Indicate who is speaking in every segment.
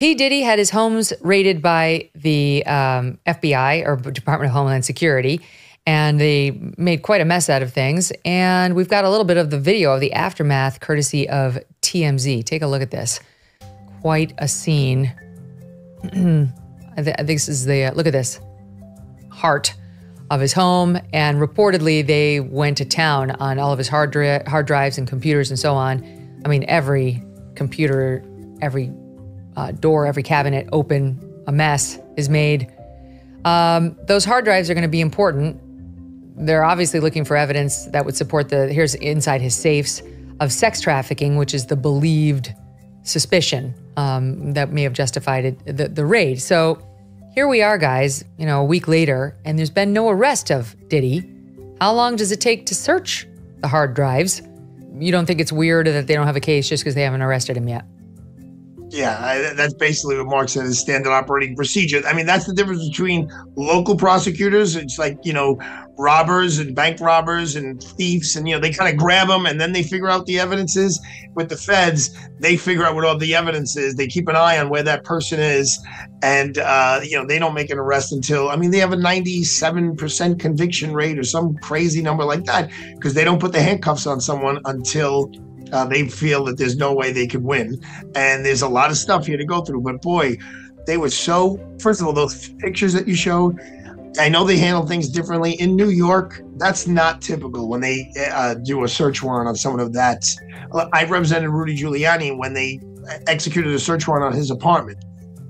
Speaker 1: P. Diddy had his homes raided by the um, FBI or Department of Homeland Security, and they made quite a mess out of things. And we've got a little bit of the video of the aftermath courtesy of TMZ. Take a look at this. Quite a scene. I, th- this is the, uh, look at this heart of his home. And reportedly, they went to town on all of his hard, dri- hard drives and computers and so on. I mean, every computer, every uh, door, every cabinet open, a mess is made. Um, those hard drives are going to be important. They're obviously looking for evidence that would support the, here's inside his safes of sex trafficking, which is the believed suspicion um, that may have justified it, the, the raid. So here we are, guys, you know, a week later, and there's been no arrest of Diddy. How long does it take to search the hard drives? You don't think it's weird that they don't have a case just because they haven't arrested him yet?
Speaker 2: Yeah, I, that's basically what Mark said is standard operating procedure. I mean, that's the difference between local prosecutors. It's like, you know, robbers and bank robbers and thieves, and, you know, they kind of grab them and then they figure out the evidence is. With the feds, they figure out what all the evidence is. They keep an eye on where that person is. And, uh, you know, they don't make an arrest until, I mean, they have a 97% conviction rate or some crazy number like that because they don't put the handcuffs on someone until uh, they feel that there's no way they could win. And there's a lot of stuff here to go through. But boy, they were so, first of all, those pictures that you showed, I know they handle things differently. In New York, that's not typical when they uh, do a search warrant on someone of that. I represented Rudy Giuliani when they executed a search warrant on his apartment.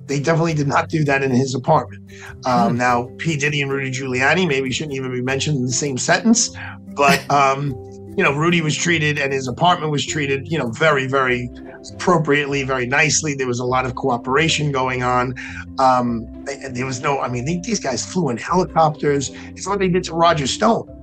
Speaker 2: They definitely did not do that in his apartment. Um, hmm. Now, P. Diddy and Rudy Giuliani maybe shouldn't even be mentioned in the same sentence, but um, you know, Rudy was treated and his apartment was treated, you know, very, very appropriately, very nicely. There was a lot of cooperation going on. Um, there was no, I mean, they, these guys flew in helicopters. It's what they did to Roger Stone.